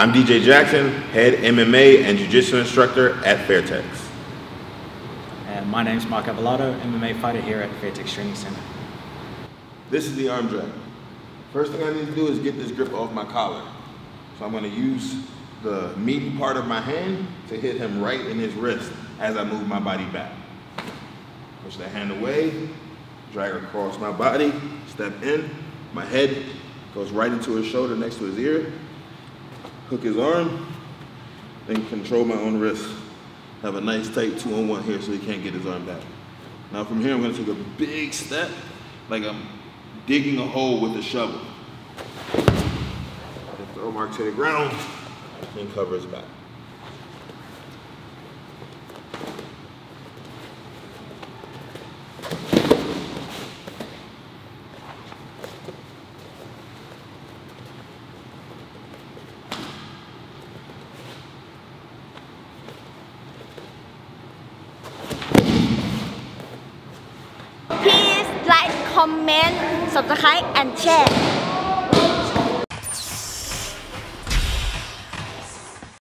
I'm DJ Jackson, head MMA and Jiu-Jitsu instructor at Fairtex. And my name is Mark Avalado, MMA fighter here at Fairtex Training Center. This is the arm drag. First thing I need to do is get this grip off my collar. So I'm gonna use the meaty part of my hand to hit him right in his wrist as I move my body back. Push that hand away, drag across my body, step in, my head goes right into his shoulder next to his ear, hook his arm, then control my own wrist. Have a nice tight two on one here so he can't get his arm back. Now from here, I'm gonna take a big step, like I'm digging a hole with a shovel. Throw Mark to the ground and cover his back. Please like, comment, subscribe and share